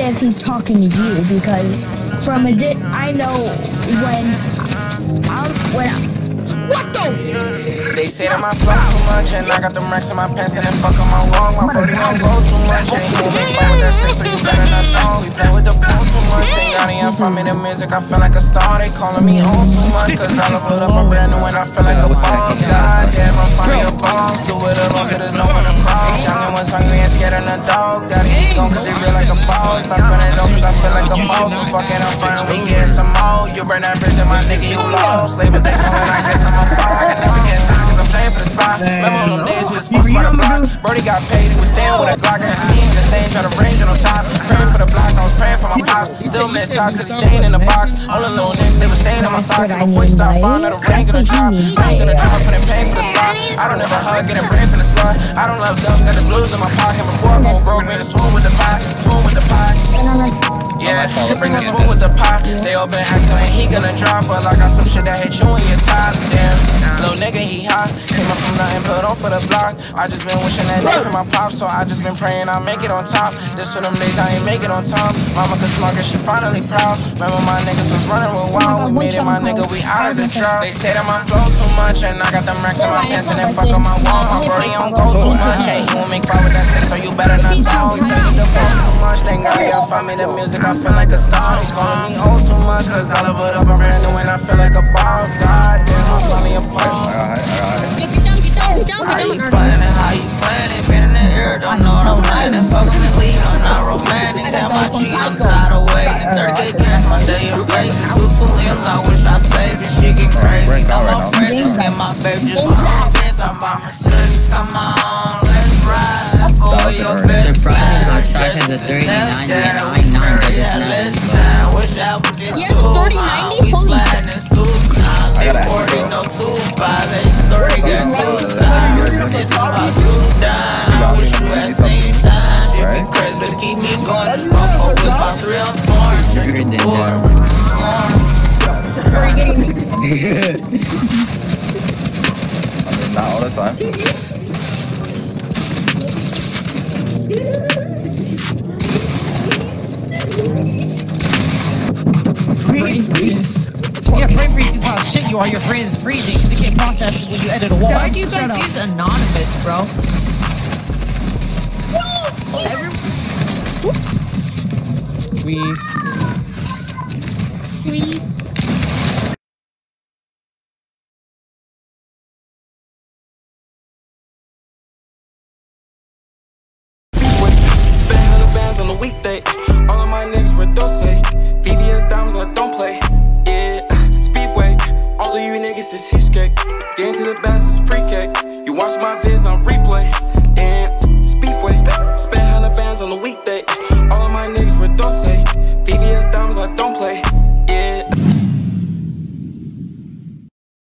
if he's talking to you because from a di- I know when I'm when I, what the They say that my flow too much and I got them racks in my pants and then fuck on my wall. My brody don't go too much he won't fight with that stick, so you better not talk. We play with the ball too much. Thank God he find me the music. I feel like a star. They calling me on too much cause I it up a brand new and I feel like a boss. God damn, I'm funny a boss. Do it alone so there's no one to cross. Young and was hungry and scared of the dog. Gotta keep going cause they feel like a boss. I spend it all cause I feel like a boss. So fuck it, I'm fine. We get some more. You burn that bridge and my nigga, you lost. Labels they calling, I guess I'm. I can never get time cause I'm playing for the spot. Remember on them days we was supposed by the block. Brody got paid, he was staying with a Glock. And me and the same try to range on top. Praying for the block, I was praying for my pops. Still miss tops cause he staying in the box. All the little niggas, they were staying in my socks. Before you stop falling, let the rain gonna drop. I ain't gonna drop, pain for the slot. I don't ever hug, getting brain for the slot. I don't love dumb, got the blues in my pocket. Before I go broke, made a spoon with the pie, spoon with the pie. Yeah, bring the spoon with the pie. They all been acting like he gonna drop, but I got some shit that hit you in your top. Damn, little nigga, he hot. Came up from nothing, put on for the block. I just been wishing that day for my pop, so I just been praying I make it on top. This for them days I ain't make it on top. Mama could smug she finally proud. Remember my niggas was running with wild. We made it, my nigga, we out of the trap. They say that my flow much, and I got them racks in my pants, and then fuck on my wall. My brody don't go too much, and he won't make fire with that stick, so you better not talk. You think the phone too much, thank God y'all find me the music, I feel like a star. They calling me old too much, cause I love it up, I'm brand new, and I feel like a cash, my day of crazy. Do two limbs, I wish I saved it. Shit get crazy. Got my friends, just get my baby, just my own. I'm by Mercedes, come on, let's ride. For your best Surprising how friend. Shark has a 30, Let's 90, get and it. I 9, but it's Yeah, not. let's shine. Wish I would get He has a 30, 90? Holy shit. I got 40, no 2, 5, 8, 3, got 2 sides. It's about to die. I wish you had seen signs. Shit be crazy, but keep me going. My focus about 3 or 4. Drinking than four. Are you getting me? Not all the time. Brain freeze. Yeah, brain freeze is how shit you are. Your brain is freezing because it can't process when you edit a wall. Why do you guys use anonymous, bro? We. Weekday. All of my niggas were dose. VVS diamonds, I don't play. Yeah, uh, speedway. All of you niggas is cheesecake. Get into the bass is pre-K. You watch my vids on replay.